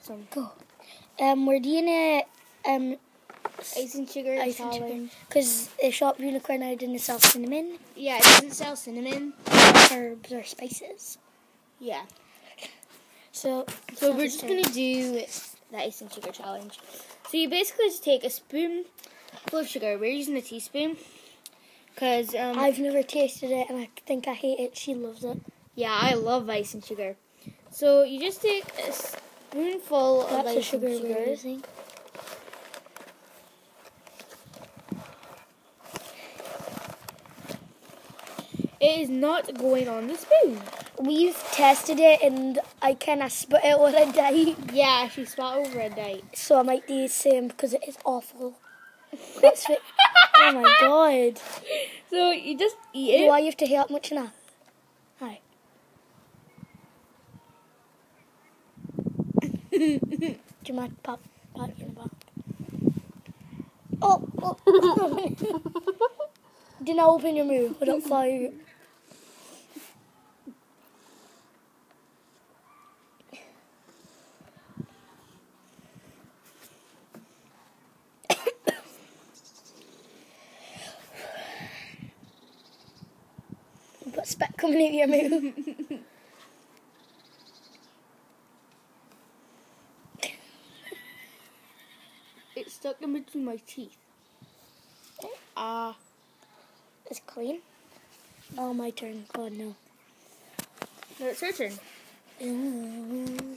Some Go. Um, we're doing a um icing sugar icing sugar challenge. because the shop unicorn now didn't sell cinnamon, Yeah, it doesn't sell cinnamon. herbs, or spices. Yeah. So So we're just gonna do the icing sugar challenge. So you basically just take a spoon full of sugar. We're using a teaspoon because um, I've never tasted it and I think I hate it. She loves it. yeah, I love icing sugar. So you just take a spoonful of the sugar sugar. we're using. It is not going on the spoon. We've tested it and I kind of spit it when I died. Yeah, she spat over a date. So I might do the same because it is awful. That's it. Oh my god. So you just eat Do Why you have to help much now? Hi. Do you mind pop, pop in the back? Oh, oh. Do not open your mouth without fire. You've got spit coming out your mouth. It's stuck in between my teeth. Ah. It's clean. Oh, my turn. God, no. no, it's her turn. Mm.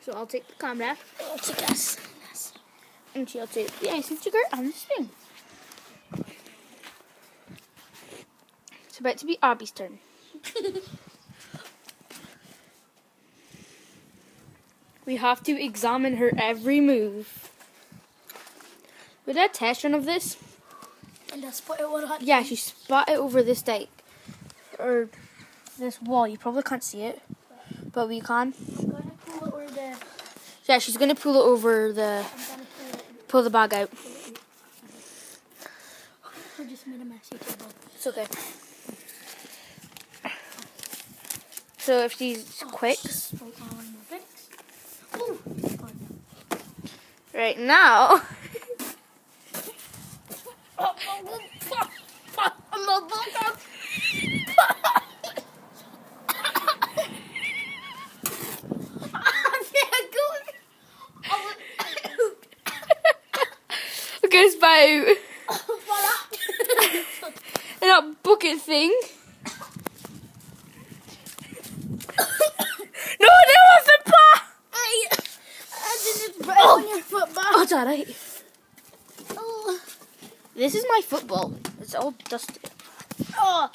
So I'll take the camera Oh, it's a gas. and she'll take the icing sugar and the spoon. It's about to be Abby's turn. we have to examine her every move. Did a test run of this. And I spit it what Yeah, she spat it over this dike. Or this wall. You probably can't see it. But we can. I'm gonna pull it over the. Yeah, she's gonna pull it over the pull the bag out. I just made a messy table. It's okay. So if she's oh, quick, Spoke all in my face. Oh, God. right now. Oh, oh, oh, a okay, spout. And that bucket thing. no, that was the pa. Oh, on your foot back. Oh, it's alright. This is my football. It's all dusty. oh.